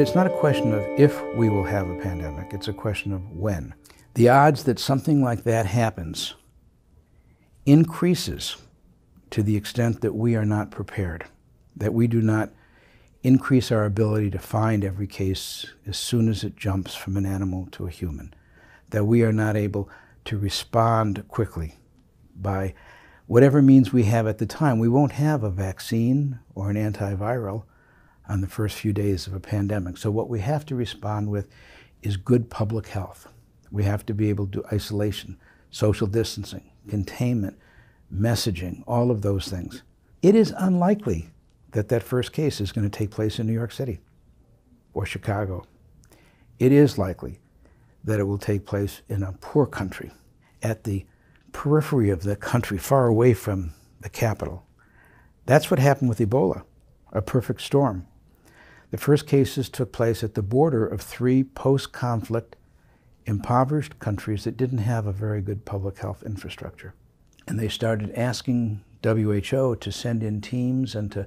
It's not a question of if we will have a pandemic, it's a question of when. The odds that something like that happens increases to the extent that we are not prepared, that we do not increase our ability to find every case as soon as it jumps from an animal to a human, that we are not able to respond quickly by whatever means we have at the time. We won't have a vaccine or an antiviral on the first few days of a pandemic. So what we have to respond with is good public health. We have to be able to do isolation, social distancing, containment, messaging, all of those things. It is unlikely that that first case is going to take place in New York City or Chicago. It is likely that it will take place in a poor country at the periphery of the country, far away from the capital. That's what happened with Ebola, a perfect storm. The first cases took place at the border of three post conflict, impoverished countries that didn't have a very good public health infrastructure. And they started asking WHO to send in teams and to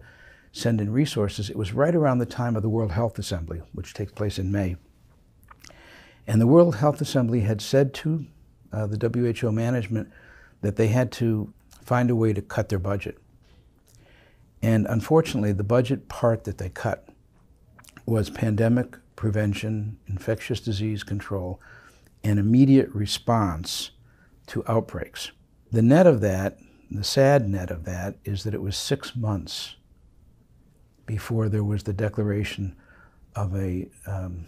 send in resources. It was right around the time of the World Health Assembly, which takes place in May. And the World Health Assembly had said to uh, the WHO management that they had to find a way to cut their budget. And unfortunately, the budget part that they cut was pandemic prevention, infectious disease control, and immediate response to outbreaks. The net of that, the sad net of that, is that it was six months before there was the declaration of a um,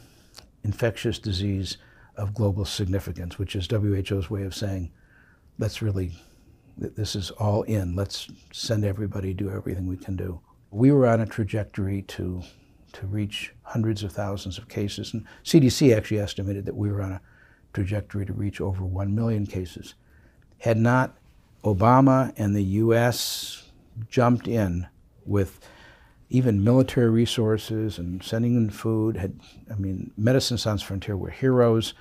infectious disease of global significance, which is WHO's way of saying, let's really, this is all in. Let's send everybody, do everything we can do. We were on a trajectory to, to reach hundreds of thousands of cases, and CDC actually estimated that we were on a trajectory to reach over 1 million cases. Had not Obama and the U.S. jumped in with even military resources and sending in food. Had, I mean, Medicine Sans Frontier were heroes.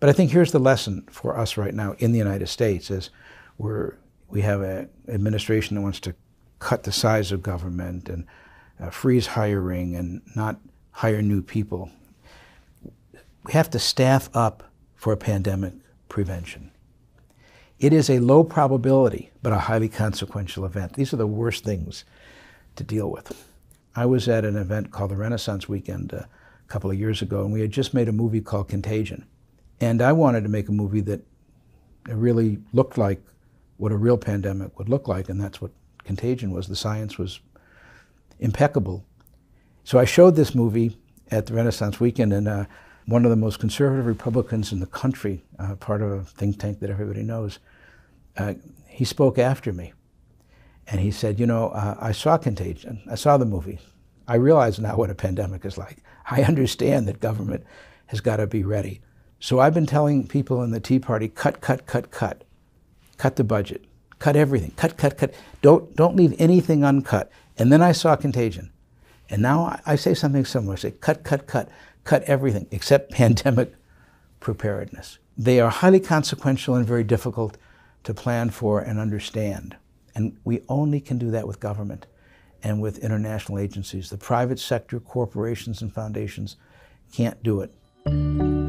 But I think here's the lesson for us right now in the United States is we're, we have an administration that wants to cut the size of government and uh, freeze hiring and not hire new people. We have to staff up for a pandemic prevention. It is a low probability, but a highly consequential event. These are the worst things to deal with. I was at an event called the Renaissance Weekend uh, a couple of years ago, and we had just made a movie called Contagion. And I wanted to make a movie that really looked like what a real pandemic would look like, and that's what Contagion was. The science was impeccable. So I showed this movie at the Renaissance Weekend, and uh, one of the most conservative Republicans in the country, uh, part of a think tank that everybody knows, uh, he spoke after me. And he said, You know, uh, I saw Contagion, I saw the movie. I realize now what a pandemic is like. I understand that government has got to be ready. So I've been telling people in the Tea Party cut, cut, cut, cut. Cut the budget. Cut everything. Cut, cut, cut. Don't, don't leave anything uncut. And then I saw Contagion. And now I say something similar. I say cut, cut, cut. Cut everything except pandemic preparedness. They are highly consequential and very difficult to plan for and understand. And we only can do that with government and with international agencies. The private sector, corporations, and foundations can't do it.